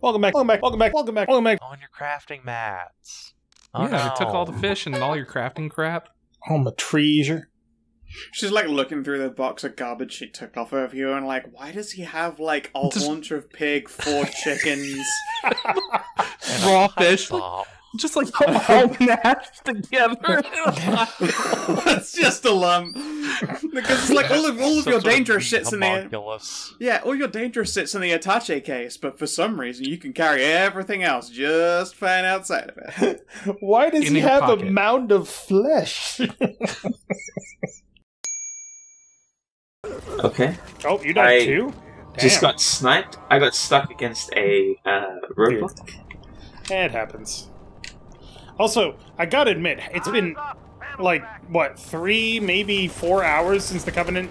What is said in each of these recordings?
Welcome back. Welcome back. Welcome back. Welcome back. Welcome back. On your crafting mats. Oh, yeah, no. I took all the fish and all your crafting crap. Oh, my treasure. She's like looking through the box of garbage she took off of you and like, why does he have like a Just- haunch of pig, four chickens? Raw fish. bomb. Just like all mashed together. It's just a lump. Because it's like all of all of Some your dangerous shits in the homunculus. Yeah, all your dangerous sits in the attache case, but for some reason you can carry everything else just fine outside of it. Why does In he your have a mound of flesh? Okay. oh, you died I too? Just Damn. got sniped. I got stuck against a uh, roadblock. It happens. Also, I gotta admit, it's been like what three, maybe four hours since the Covenant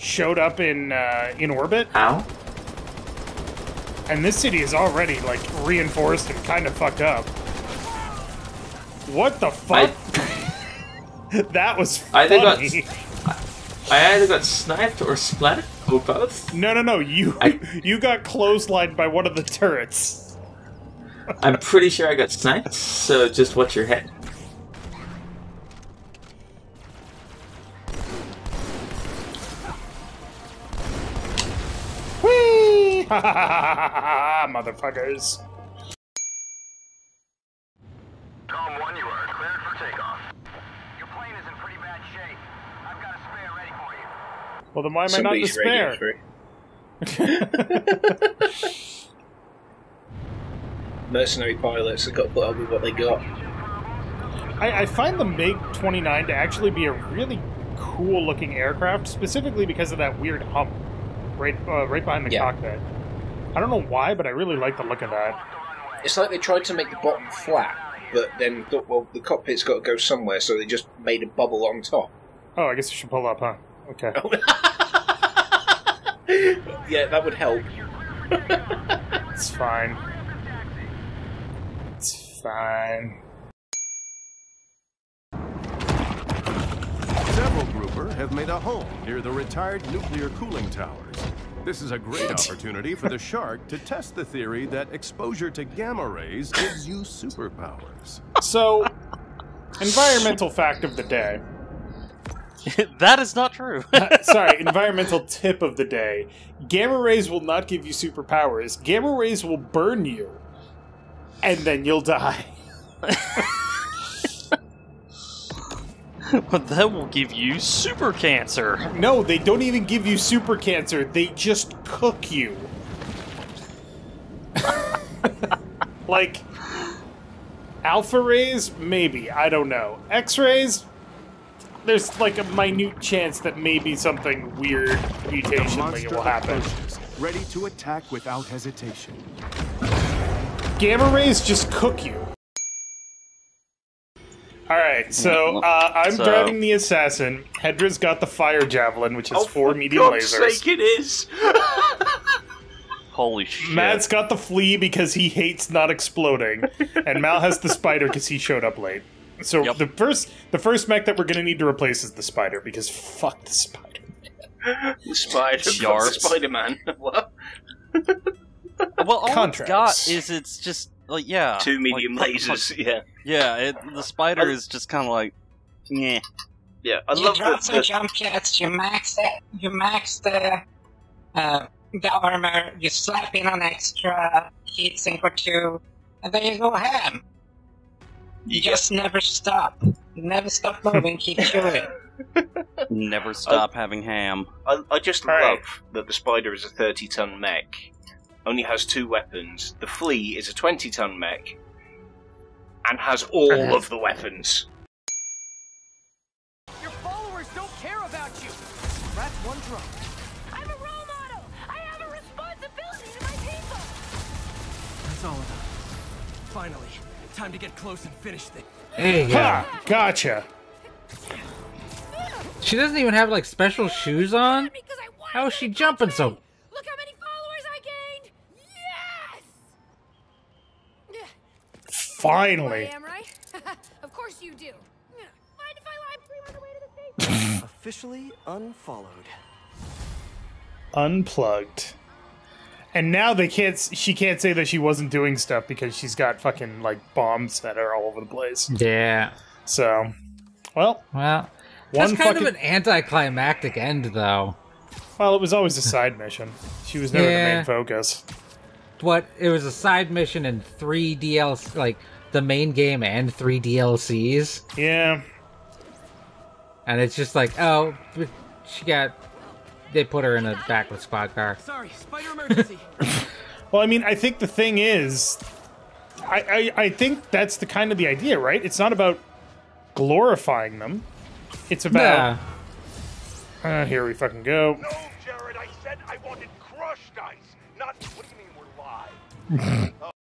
showed up in uh, in orbit, Ow. and this city is already like reinforced and kind of fucked up. What the fuck? that was funny. Either got- funny. I either got sniped or splatted, or both. No, no, no! You I- you got clotheslined by one of the turrets. I'm pretty sure I got sniped, so just watch your head. Whee! Motherfuckers! Galm 1, you are cleared for takeoff. Your plane is in pretty bad shape. I've got a spare ready for you. Well, then why am Somebody's I not radio in through. despair? Mercenary pilots have got to put up with what they got. I, I find the MiG 29 to actually be a really cool looking aircraft, specifically because of that weird hump right uh, right behind the Yeah. cockpit. I don't know why, but I really like the look of that. It's like they tried to make the bottom flat, but then thought, well, the cockpit's got to go somewhere, so they just made a bubble on top. Oh, I guess I should pull up, huh? Okay. yeah, that would help. It's fine. It's fine. Several grouper have made a home near the retired nuclear cooling towers. This is a great opportunity for the shark to test the theory that exposure to gamma rays gives you superpowers. So, environmental fact of the day. that is not true. Uh, sorry, environmental tip of the day. Gamma rays will not give you superpowers. Gamma rays will burn you, and then you'll die. but that will give you super cancer. No, they don't even give you super cancer. They just cook you. like alpha rays, maybe. I don't know. X rays, there's like a minute chance that maybe something weird The mutationally monster will happen. ready to attack without hesitation. Gamma rays just cook you. Alright, so uh, I'm So- driving the assassin. Hedrah's got the fire javelin, which has Oh, four for medium God's lasers. sake, it is! Holy shit. Matt's got the flea because he hates not exploding, and Mal has the spider because he showed up late. So Yep. the first the first mech that we're gonna need to replace is the spider because fuck the spider. The spider, Yarps. Spider Man. what? Well, all Contracts. it's got is it's just like yeah, Two medium like, lasers, yeah. Yeah, it, the spider is just kind of like, yeah. Yeah, I you love drop that. some jump jets, you max the, you max the, uh, the armor, you slap in an extra heat sink or two, and then you go ham. You just never stop. Never stop moving, keep chewing. Never stop having ham. I, I just All right. love that the spider is a 30 ton mech, only has two weapons. The flea is a 20 ton mech, and has all Uh-huh. of the weapons. Your followers don't care about you. That's one drop. I'm a role model. I have a responsibility to my people. That's all enough. Finally, time to get close and finish things. There you go. Ha! Gotcha. She doesn't even have like special shoes on. Because I wanted How is she jumping so? Finally. I am right. of course you do. Mind if I live stream on the way to the station? Officially unfollowed. Unplugged. And now they can't. She can't say that she wasn't doing stuff because she's got fucking like bombs that are all over the place. Yeah. So, well, Well, one that's kind fucking. of an anticlimactic end, though. Well, it was always a side mission. She was never the main focus. What? It was a side mission and three DLC, like the main game and three DLCs, Yeah. and it's just like, oh, she got. They put her in a backless squad car. Sorry, spider emergency. Well, I mean, I think the thing is, I, I I think that's the kind of the idea, right? It's not about glorifying them. It's about. Uh, here we fucking go. No, Jared, I said I wanted crushed ice, not. What do you mean we're live?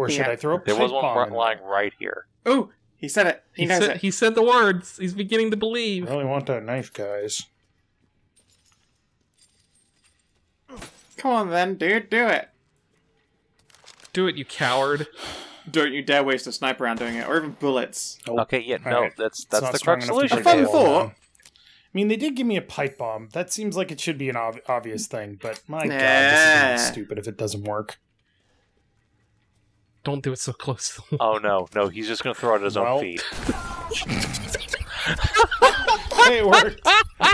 Or should I throw a There was one bomb lying right here. Oh, he said it. He, He knows said, it. he said the words. He's beginning to believe. I really want that knife, guys. Come on then, dude, do it. Do it, you coward. Don't you dare waste a sniper round doing it, or even bullets. Okay, yeah, no, Alright. that's that's not the strong correct enough to solution. take fun thought. I mean, they did give me a pipe bomb. That seems like it should be an ob- obvious thing, but my god, this is gonna Nah. be stupid if it doesn't work. Don't do it so close. to the Oh no, no, he's just gonna throw it at his Well. own feet. Hey, it worked.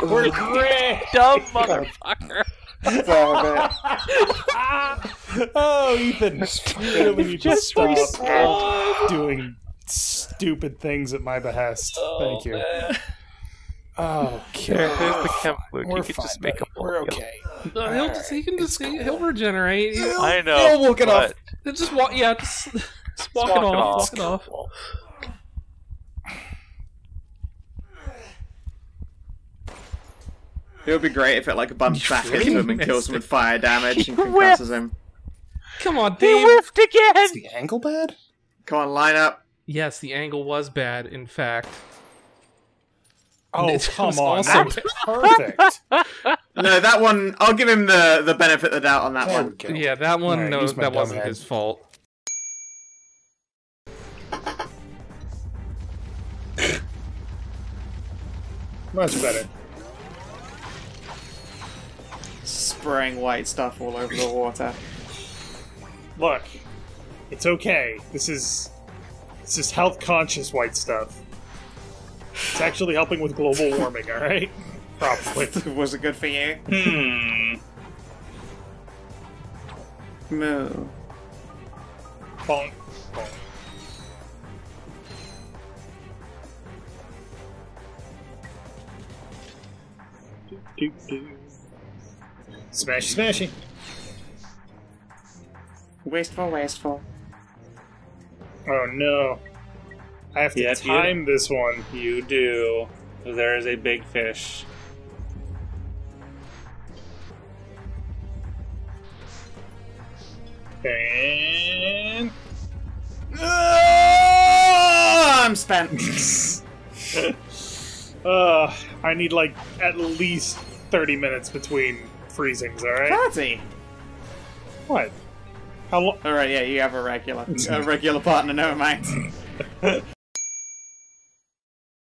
We're great. Dumb motherfucker. oh, Ethan, you really need to stop doing stupid things at my behest. Oh, Thank you. Oh, There's the chem fluid. We're You could fine, just make a. We're okay. No, he'll just he can just he, he'll regenerate. He'll, I know. He'll walk it off. But he'll just walk. Yeah, just, just walk, walk it it off. off. Walk it off. It would be great if it like bumps back really into him and kills him it. with fire damage and concusses him. Come on, He Dave. whiffed again. Is the angle bad? Come on, line up. Yes, the angle was bad. In fact, Oh, It come on. also- That was perfect. No, that one. I'll give him the the benefit of the doubt on that There one. yeah, that one. Alright, no, that wasn't head. his fault. Much better. Spraying white stuff all over the water. Look, it's okay. This is this is health conscious white stuff. It's actually helping with global warming. All right, probably. Was it good for you? Hmm. Moo. Bonk, bonk. Do, do, do. Smashy, smashy. Wasteful, wasteful. Oh no. I have to Yes, you- time this one. You do. There is a big fish. And Ah, I'm spent. uh, I need like at least thirty minutes between freezings. All right. Thirty. What? How long? All right, yeah, you have a regular, a regular partner. Never mind.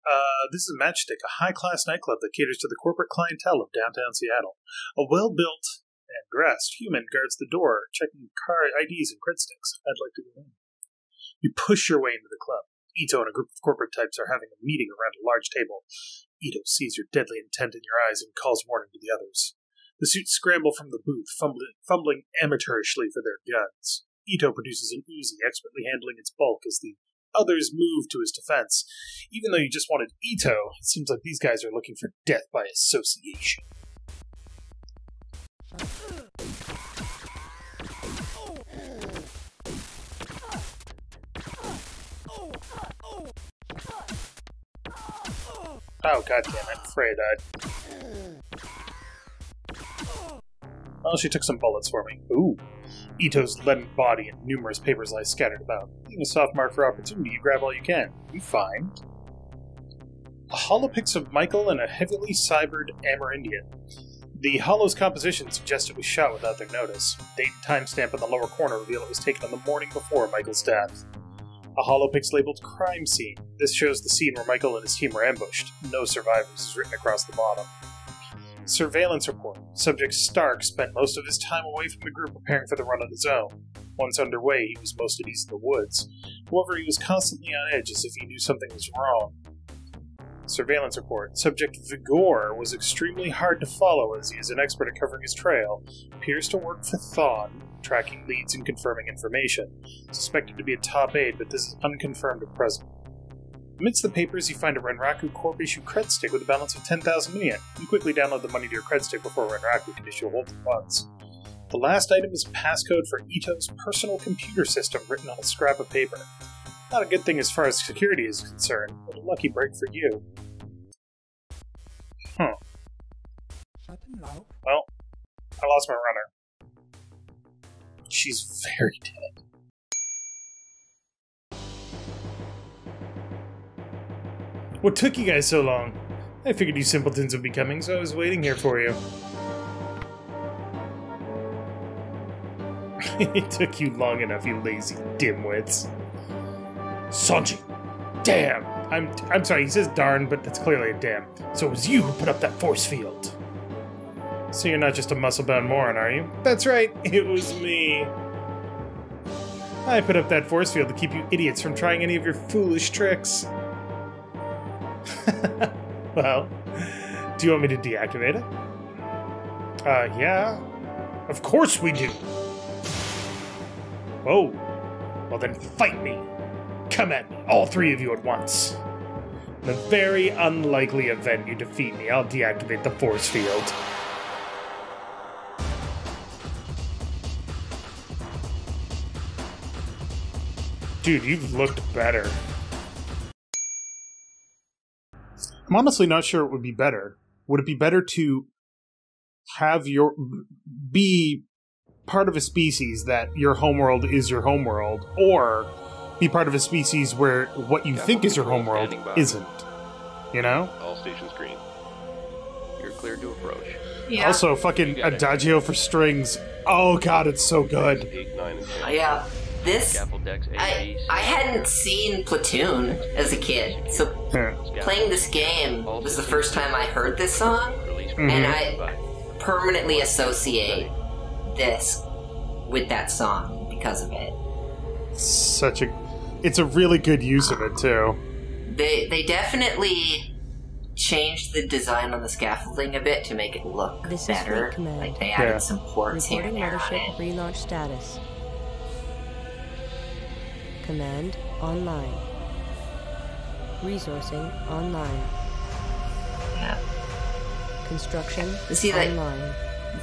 Uh, this is Matchstick, a high-class nightclub that caters to the corporate clientele of downtown Seattle. A well-built and dressed human guards the door, checking car IDs and cred sticks. I'd like to go in. You push your way into the club. Ito and a group of corporate types are having a meeting around a large table. Ito sees your deadly intent in your eyes and calls warning to the others. The suits scramble from the booth, fumbling, fumbling amateurishly for their guns. Ito produces an Uzi, expertly handling its bulk as the others move to his defense. Even though you just wanted Ito, it seems like these guys are looking for death by association. Oh god damn it, Freya died. Well, she took some bullets for me. Ooh. Ito's leaden body and numerous papers lie scattered about. Being a soft mark for opportunity, you grab all you can. You find a holo pics of Michael and a heavily cybered Amerindian. The holo's composition suggests it was shot without their notice. Date and timestamp in the lower corner reveal it was taken on the morning before Michael's death. A holo pic's labeled crime scene. This shows the scene where Michael and his team were ambushed. No survivors is written across the bottom. Surveillance report. Subject Stark spent most of his time away from the group preparing for the run on his own. Once underway, he was most at ease in the woods. However, he was constantly on edge as if he knew something was wrong. Surveillance report. Subject Vigor was extremely hard to follow as he is an expert at covering his trail. Appears to work for Thawne, tracking leads and confirming information. Suspected to be a top aide, but this is unconfirmed at present. Amidst the papers, you find a Renraku Corp issue cred stick with a balance of 10,000 yen. You quickly download the money to your cred stick before Renraku can issue a hold of funds. The last item is a passcode for Ito's personal computer system written on a scrap of paper. Not a good thing as far as security is concerned, but a lucky break for you. Huh. Well, I lost my runner. She's very dead. What took you guys so long? I figured you simpletons would be coming, so I was waiting here for you. it took you long enough, you lazy dimwits. Sanji! Damn! I'm I'm sorry, he says darn, but that's clearly a damn. So it was you who put up that force field. So you're not just a muscle-bound moron, are you? That's right, it was me. I put up that force field to keep you idiots from trying any of your foolish tricks. well, do you want me to deactivate it? Uh, yeah. Of course we do. Oh. Well then fight me. Come at me, all three of you at once. In the very unlikely event you defeat me, I'll deactivate the force field. Dude, you've looked better. I'm honestly not sure it would be better. Would it be better to have your be part of a species that your homeworld is your homeworld, or be part of a species where what you think is your homeworld isn't? You know? All stations green. You're cleared to approach. Also, fucking Adagio for strings. Oh god, it's so good. Eight, nine, and ten. Oh, yeah, this Scaffold decks A, I B, I hadn't seen Platoon as a kid, so playing this game was the first time I heard this song, mm-hmm. and I permanently associate this with that song because of it. Such a it's a really good use of it too. They they definitely changed the design on the scaffolding a bit to make it look This is better. Fleet Command. Like they added Yeah. some ports here Reporting and there on mothership it. relaunch status. Command online. Resourcing online. Yeah. Construction See, like, online.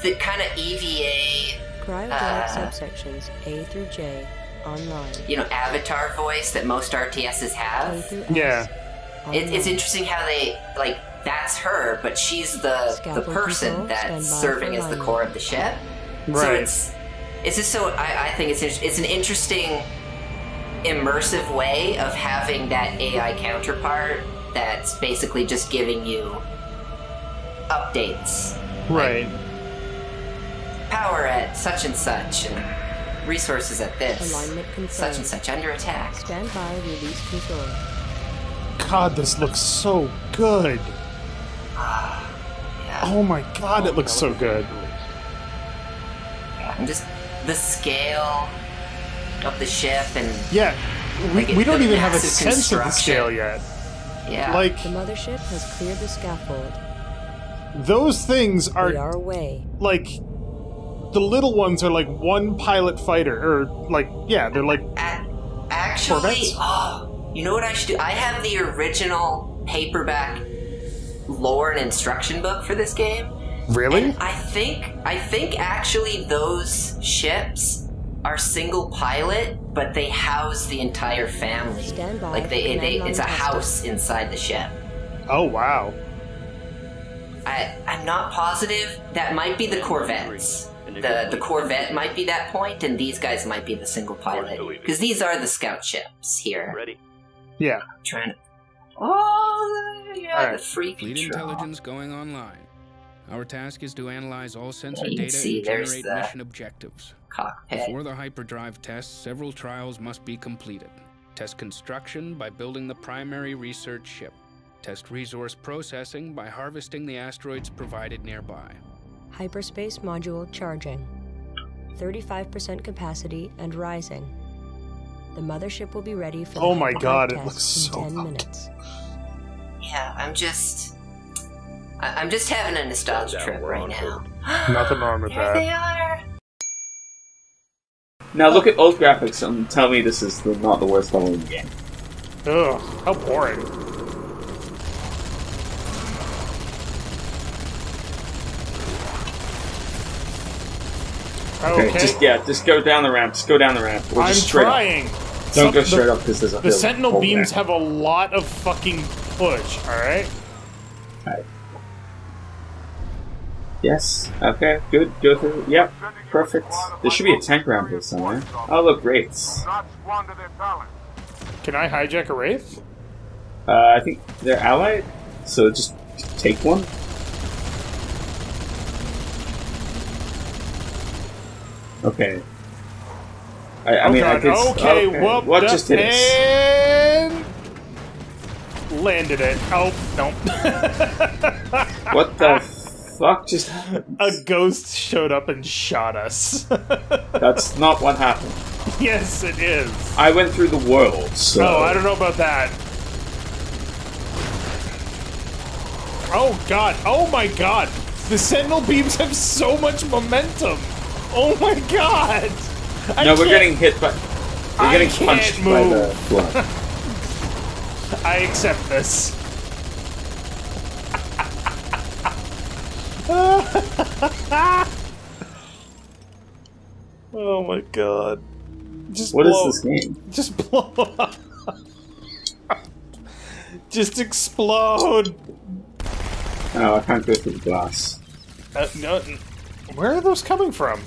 The kind of EVA, Cryogenic uh, subsections A through J online. you know, avatar voice that most RTSs have. Yeah. It, it's interesting how they like that's her, but she's the the person that's serving as the core of the ship. So Right. it's it's just so I, I think it's it's an interesting immersive way of having that AI counterpart that's basically just giving you updates. Right. Power at such and such and resources at this. Alignment confirmed. Such and such under attack. Stand by release control. God, this looks so good. Ah, oh my god, it looks so good. And just the scale of the ship and Yeah, we, Like, we don't even have a massive sense of the scale yet. yeah. Like, The mothership has cleared the scaffold. those things we are are away. like the little ones are like one pilot fighter, or like yeah, they're like Actually, Corvettes? oh, you know what I should do? I have the original paperback lore and instruction book for this game. really. And I think I think actually those ships are single pilot, but they house the entire family. Stand by Like they, for they it's a line house inside the ship. Oh wow. I I'm not positive. That might be the Corvettes. The the Corvette might be that point, and these guys might be the single pilot because these are the scout ships here. Ready. Yeah. Trying to. Oh yeah, Alright. the freak Fleet control. intelligence going online. Our task is to analyze all sensor Yeah, data see and generate the mission objectives. Cockpit. Before the hyperdrive test, several trials must be completed. Test construction by building the primary research ship. Test resource processing by harvesting the asteroids provided nearby. Hyperspace module charging. 35% capacity and rising. The mothership will be ready for the Oh my hyperdrive God, it test looks so in 10 hot. minutes. Yeah, I'm just. I- I'm just having a nostalgia trip right now. Nothing wrong with There they are. Now look at old graphics and tell me this is the, not the worst level in the game. Ugh, how boring. Okay, Okay. just yeah, just go down the ramp. Just go down the ramp. Or I'm just straight trying. Up. Don't Some- go the- straight up because there's a The sentinel beams have a lot of fucking push, alright? Yes. Okay. Good. Go through. Yep. Perfect. There should be a tank around here somewhere. Oh look, wraiths. Can I hijack a Wraith? Uh, I think they're allied, so just take one. Okay. I, I Oh mean, I could. okay, whoop, what just and landed it. Oh no! What the fuck just happened? A ghost showed up and shot us. That's not what happened. yes, it is. I went through the world, so. Oh, I don't know about that. Oh god! Oh my god! The sentinel beams have so much momentum. Oh my god! I no, we're getting hit by. We're getting punched by the move. flood. I accept this. oh my god. Just What is blow- this game? Just blow up. Just explode. Oh, I can't go through the glass. Uh, no, where are those coming from?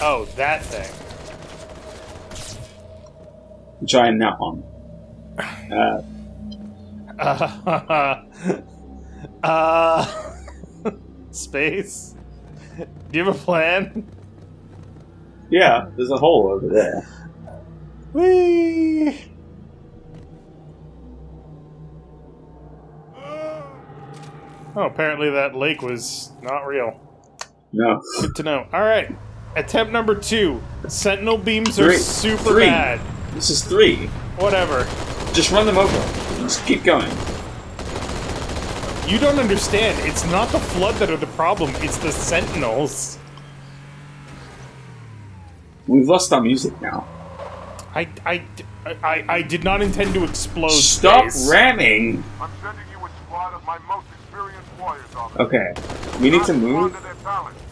Oh, that thing. Giant nut one. Uh, Uh, uh, space. Do you have a plan? yeah, there's a hole over there. Whee! Oh, apparently that lake was not real. No. Good to know. All right, attempt number two. Sentinel beams are super Three. bad. This is three. Whatever. Just run them over. Just keep going. You don't understand. It's not the flood that are the problem. It's the sentinels. We've lost our music now. I, I, I, I did not intend to explode. Stop space. ramming. I'm sending you a squad of my most experienced warriors, officer. Okay. We need to move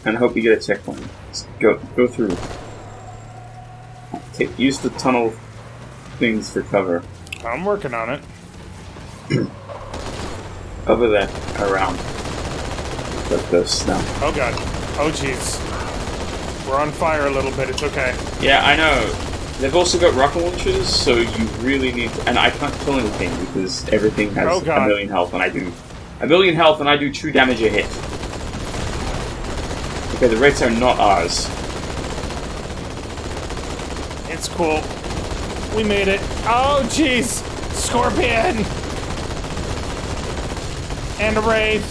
and hope we get a checkpoint. Just go go through. Take, use the tunnel things for cover. I'm working on it. Over there. Around. Let those now. Oh god. Oh jeez. We're on fire a little bit. It's okay. Yeah, I know. They've also got rocket launchers, so you really need to, and I can't kill anything because everything has Oh, a million health and I do a million health and I do true damage a hit. Okay, the rates are not ours. It's cool. We made it. Oh jeez. Scorpion. And a wraith.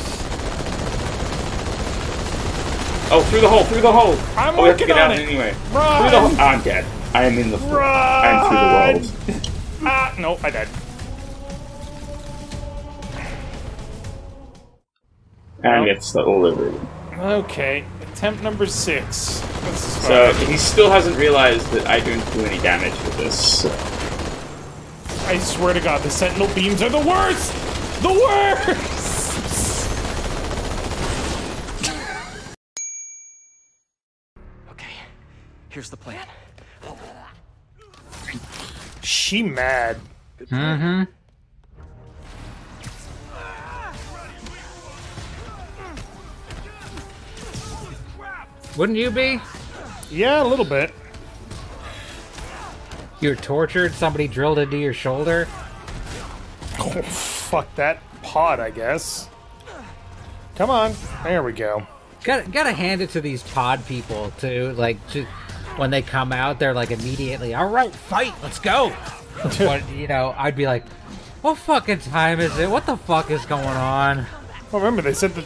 Oh, through the hole, through the hole! I'm oh, we have to working get out on it. anyway. Run! Through the hole. I'm dead. I am in the floor. I'm through the world. Ah, no, I died. And have to all over again. Okay, attempt number six. So he still hasn't realized that I don't do any damage with this. So. I swear to God, the sentinel beams are the worst. The worst. Here's the plan. She mad. Mm-hmm. Wouldn't you be? Yeah, a little bit. You're tortured, somebody drilled into your shoulder. Oh, fuck that pod, I guess. Come on. There we go. Gotta, gotta hand it to these pod people too. Like, ju- when they come out, they're like immediately, all right, fight, let's go. but you know, I'd be like, what fucking time is it? What the fuck is going on? Well, remember they said that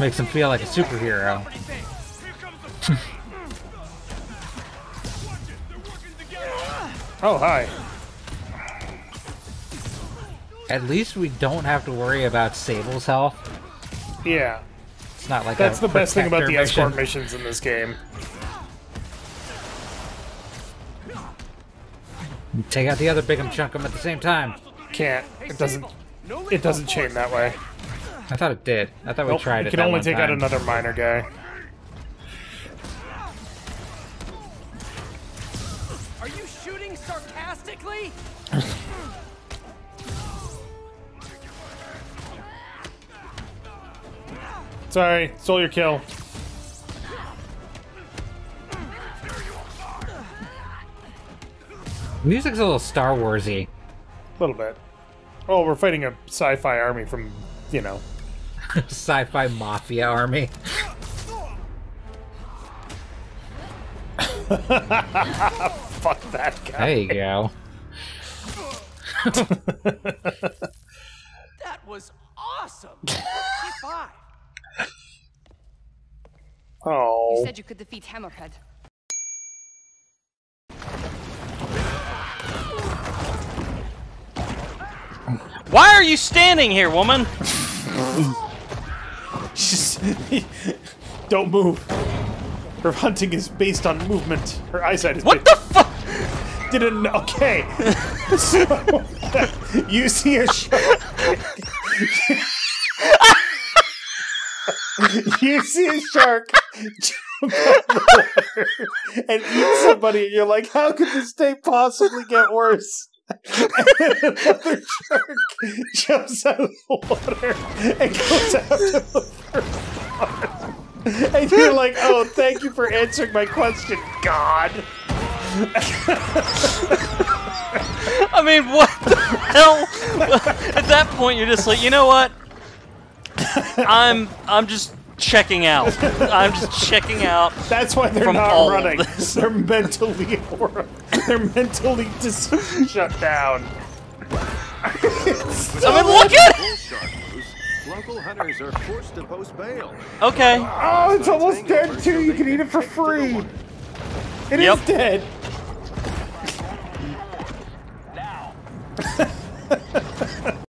Makes him feel like a superhero. Oh, hi. At least we don't have to worry about Sable's health. Yeah. It's not like That's the best thing about the mission. escort missions in this game. Take out the other big chunk 'em at the same time. Can't. It doesn't. It doesn't chain that way. I thought it did. I thought we Nope, tried you it. can that only one take out another minor guy. Are you shooting sarcastically? Sorry, stole your kill. Music's a little Star Warsy. A little bit. Oh, we're fighting a sci-fi army from, you know. Sci-fi mafia army. Fuck that guy. There you go. That was awesome. High five. Oh. You said you could defeat Hammerhead. Why are you standing here, woman? Just don't move. Her hunting is based on movement. Her eyesight is. What the fuck? Didn't okay. so you see a shark. you see a shark jump out of the water and eat somebody, and you're like, "How could this day possibly get worse?" And another shark jumps out of the water and goes after the. And you're like, "Oh, thank you for answering my question, God." I mean, what the hell? At that point, you're just like, you know what? I'm I'm just checking out. I'm just checking out. That's why they're from not running. They're mentally horrible. They're mentally dis- shut down. I mean, look at Bull shark loose. Local hunters are forced to post bail. Okay. Oh, it's almost dead too. You can eat it for free. It is Yep. dead.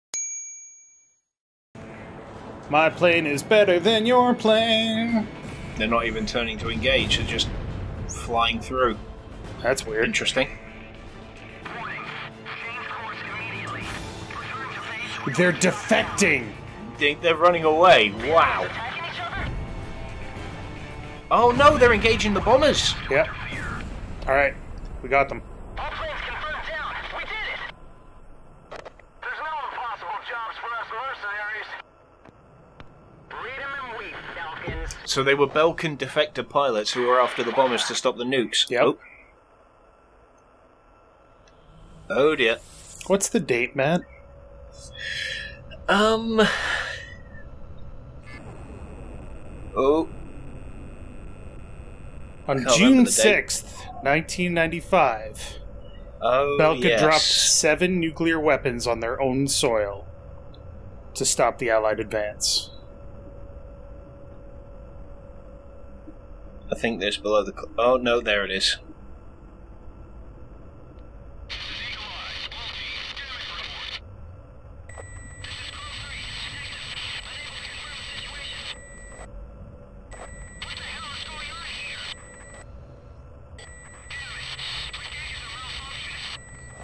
My plane is better than your plane. They're not even turning to engage, they're just flying through. That's weird. Interesting. They're defecting. They- They're running away. Wow. Oh no, they're engaging the bombers. Yep. All right, we got them. So they were Belkan defector pilots who were after the bombers to stop the nukes. Yep. Oh, oh dear. What's the date, Matt? Um. Oh. On Can't June remember the date. sixth, nineteen ninety-five. Oh, Belka yes. dropped seven nuclear weapons on their own soil to stop the Allied advance. I think this below the. Oh no, there it is.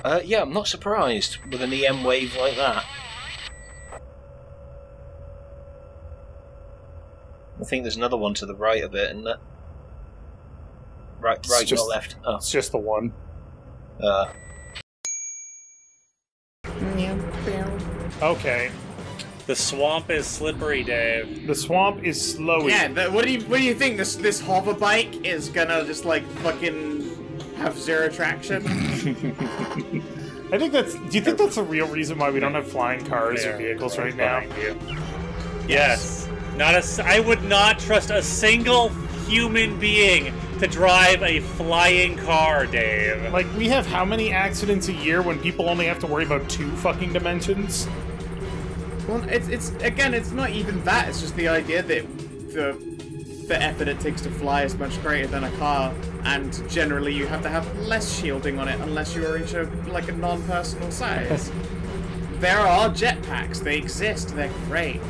Uh, yeah, I'm not surprised with an EM wave like that. I think there's another one to the right a bit, isn't there? Right, It's right, just- not left. Oh, It's just the one. uh, Okay. The swamp is slippery, Dave. The swamp is slowy. Yeah, the, what do you what do you think? This this hover bike is gonna just like fucking have zero traction? I think that's. Do you think that's the real reason why we don't have flying cars or vehicles right right now? you. Yes. Not a. s- I would not trust a single human being to drive a flying car, Dave. Like, we have how many accidents a year when people only have to worry about two fucking dimensions? Well, it's it's again, it's not even that. It's just the idea that the the effort it takes to fly is much greater than a car, and generally you have to have less shielding on it unless you are into like a non-personal size. there are jetpacks. They exist. They're great.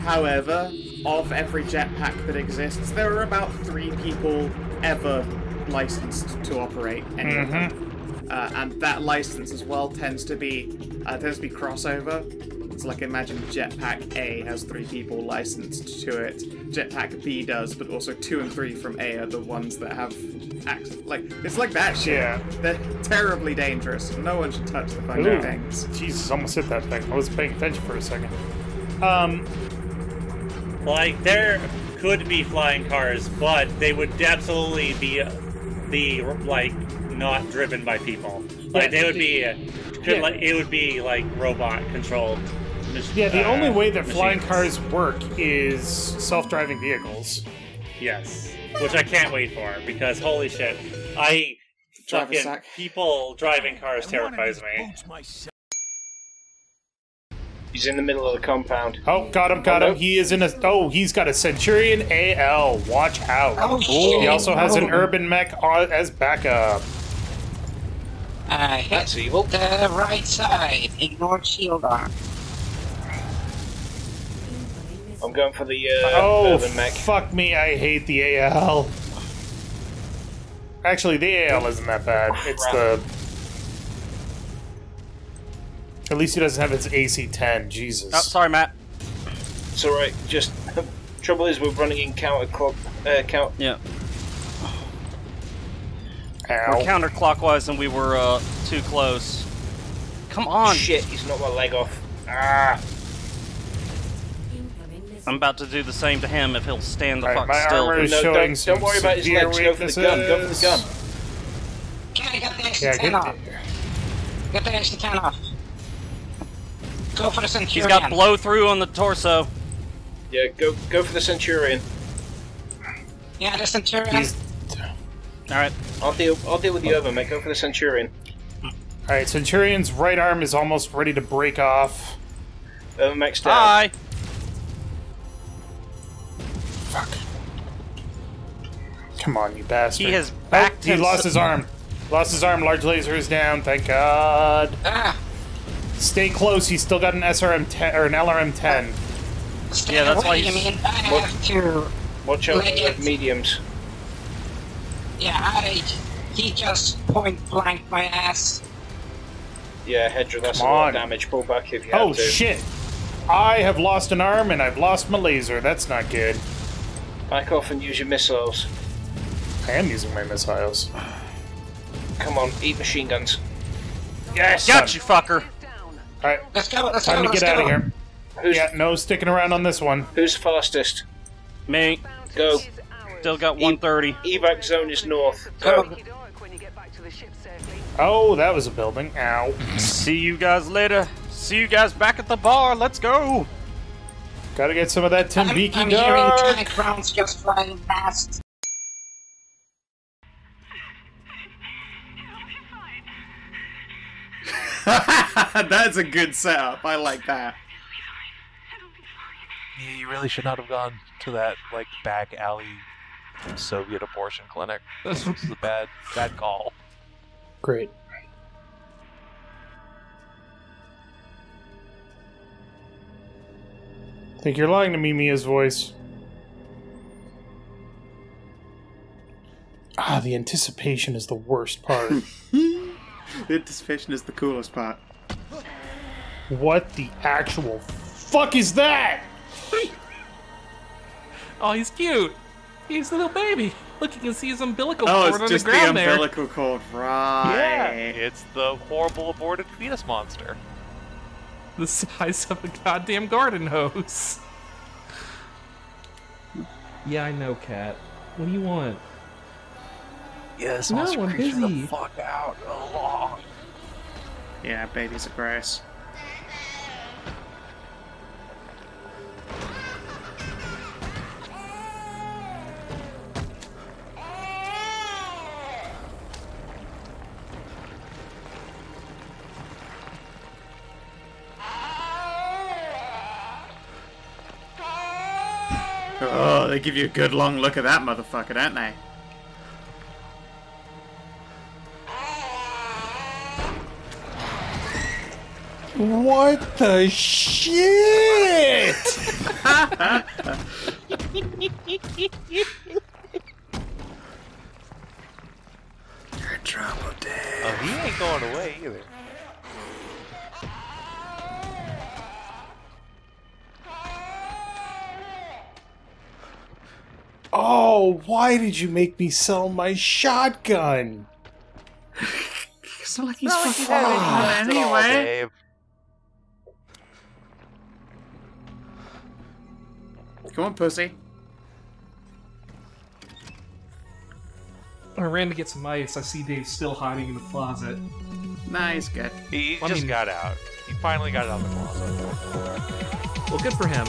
However, of every jetpack that exists, there are about three people ever licensed to operate any of them. Uh, and that license as well tends to be uh, tends to be crossover. It's like imagine Jetpack A has three people licensed to it. Jetpack B does, but also two and three from A are the ones that have access. Like it's like that shit. Yeah. They're terribly dangerous. No one should touch the fucking Ooh. things. Jesus, almost hit that thing. I was paying attention for a second. Um, Like there could be flying cars, but they would absolutely be be like not driven by people. Like Yeah. they would be, uh, could, Yeah. like it would be like robot controlled. Mach- yeah, the uh, only way that flying cars work is self-driving vehicles. Yes, which I can't wait for because holy shit, I Drive fucking people driving cars terrifies me. He's in the middle of the compound. Oh, got him, got Oh, him. no. He is in a. Oh, he's got a Centurion AL. Watch out. Oh, shit. He also has an. Urban Mech as backup. Uh, hit That's evil. the right side. Ignore shield arm. Going for the uh, oh, urban mech. fuck me. I hate the AL. Actually, the AL isn't that bad. It's the. At least he doesn't have his AC-10. Jesus. Oh, sorry, Matt. It's all right. Just trouble is we're running in counter clock. Uh, count. Yeah. Ow. We're counterclockwise and we were uh, too close. Come on. Shit! He's knocked my leg off. Ah! I'm about to do the same to him if he'll stand the Alright, fuck my still. armor is No, showing don't, some don't worry about his severe legs. Go for the gun. Go for the gun. Okay, get the Yeah, extra 10 get off. Get the extra 10 off. Go for the Centurion. He's got blow through on the torso. Yeah, go go for the Centurion. Yeah, the Centurion. He's- Alright. I'll deal. I'll deal with the urban mech. Go for the Centurion. Alright, Centurion's right arm is almost ready to break off. Uh, urban mech's down. Hi. Come on, you bastard. He has Oh, backed he lost his arm. Lost his arm. Large laser is down. Thank God. Ah, Stay close. He's still got an SRM 10 or an LRM 10. stay Yeah, that's away, why I he's- mean, I What? have to... Watch out for it. mediums. Yeah, I... He just point blank my ass. Yeah, Hedrah, that's Come a lot on. of damage. Pull back if you have to. Oh to. shit! I have lost an arm and I've lost my laser. That's not good. Back off and use your missiles. I am using my missiles. Come on, eat machine guns. Yes! Got you, fucker. Alright, Let's go, let's time go, to let's get out of here. Who's Yeah, no sticking around on this one. who's fastest? Me. Go. Still got 130. Evac zone is north. Go. Go. Oh, that was a building. Ow. See you guys later. See you guys back at the bar. Let's go. Gotta get some of that I'm, Timbiqui I'm hearing tank rounds just flying past. That's a good setup. I like that. Yeah, you really should not have gone to that like back alley Soviet abortion clinic. This was a bad, bad call. Great. Think you're lying to me, Mia's voice. Ah, the anticipation is the worst part. The anticipation is the coolest part. What the actual fuck is that? Oh, he's cute. He's a little baby. Look, you can see his umbilical Oh, cord it's on just the the, ground there. umbilical cord, right? Yeah, it's the horrible aborted fetus monster. The size of a goddamn garden hose. Yeah, I know, Cat. What do you want? Yeah, this No, monster I'm creature the busy. fuck out. Oh. Yeah, babies are gross. They give you a good long look at that motherfucker, don't they? What the shit? You're in trouble, Dave. Oh, he ain't going away either. Oh, why did you make me sell my shotgun? It's not like he's Not like you have any fucking left all, anyway. Dave. Come on, pussy. I ran to get some ice. I see Dave still hiding in the closet. Nice, good. He I just mean- got out. He finally got out of the closet. Well, good for him.